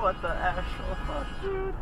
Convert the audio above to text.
What the actual fuck, dude?